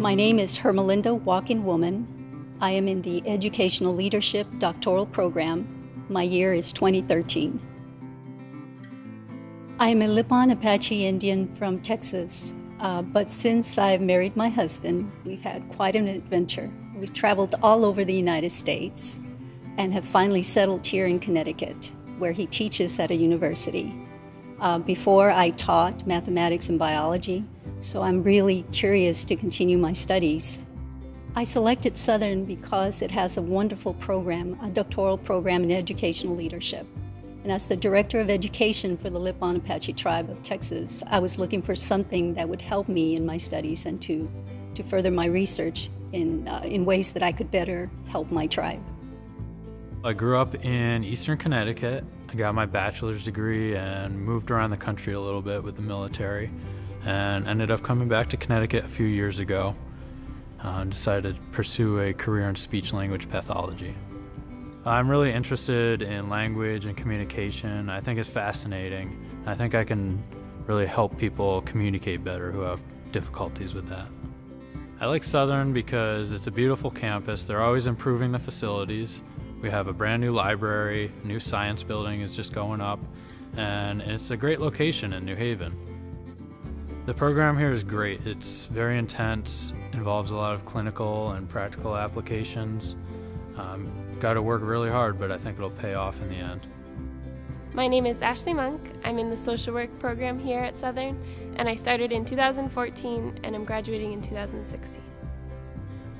My name is Hermelinda Walking Woman. I am in the Educational Leadership Doctoral Program. My year is 2013. I am a Lipan Apache Indian from Texas, uh, but since I've married my husband, we've had quite an adventure. We've traveled all over the United States and have finally settled here in Connecticut, where he teaches at a university. Uh, before, I taught mathematics and biology, so I'm really curious to continue my studies. I selected Southern because it has a wonderful program, a doctoral program in educational leadership. And as the director of education for the Lipan Apache tribe of Texas, I was looking for something that would help me in my studies and to, to further my research in, uh, in ways that I could better help my tribe. I grew up in eastern Connecticut. I got my bachelor's degree and moved around the country a little bit with the military and ended up coming back to Connecticut a few years ago uh, and decided to pursue a career in speech language pathology. I'm really interested in language and communication. I think it's fascinating. I think I can really help people communicate better who have difficulties with that. I like Southern because it's a beautiful campus. They're always improving the facilities. We have a brand new library, new science building is just going up, and it's a great location in New Haven. The program here is great. It's very intense, involves a lot of clinical and practical applications. Um, Got to work really hard, but I think it'll pay off in the end. My name is Ashley Monk. I'm in the social work program here at Southern, and I started in 2014 and I'm graduating in 2016.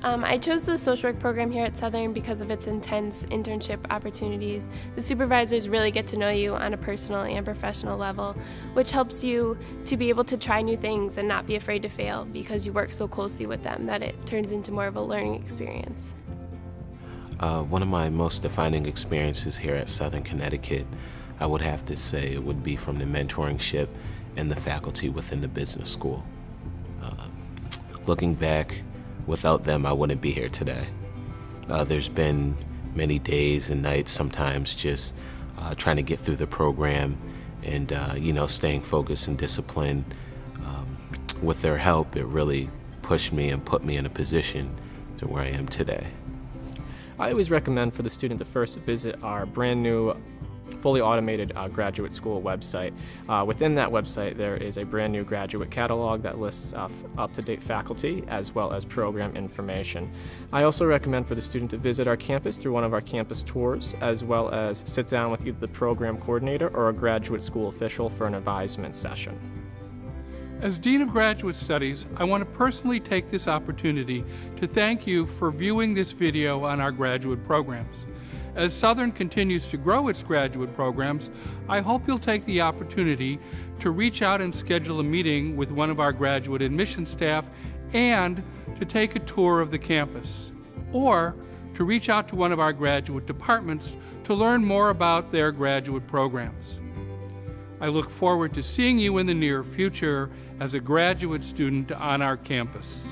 Um, I chose the social work program here at Southern because of its intense internship opportunities. The supervisors really get to know you on a personal and professional level, which helps you to be able to try new things and not be afraid to fail because you work so closely with them that it turns into more of a learning experience. Uh, one of my most defining experiences here at Southern Connecticut, I would have to say, it would be from the mentoringship and the faculty within the business school. Uh, looking back, Without them, I wouldn't be here today. Uh, there's been many days and nights, sometimes just uh, trying to get through the program and, uh, you know, staying focused and disciplined. Um, with their help, it really pushed me and put me in a position to where I am today. I always recommend for the student to first visit our brand new fully automated uh, graduate school website. Uh, within that website, there is a brand new graduate catalog that lists uh, up-to-date faculty as well as program information. I also recommend for the student to visit our campus through one of our campus tours, as well as sit down with either the program coordinator or a graduate school official for an advisement session. As Dean of Graduate Studies, I want to personally take this opportunity to thank you for viewing this video on our graduate programs. As Southern continues to grow its graduate programs, I hope you'll take the opportunity to reach out and schedule a meeting with one of our graduate admission staff and to take a tour of the campus. Or to reach out to one of our graduate departments to learn more about their graduate programs. I look forward to seeing you in the near future as a graduate student on our campus.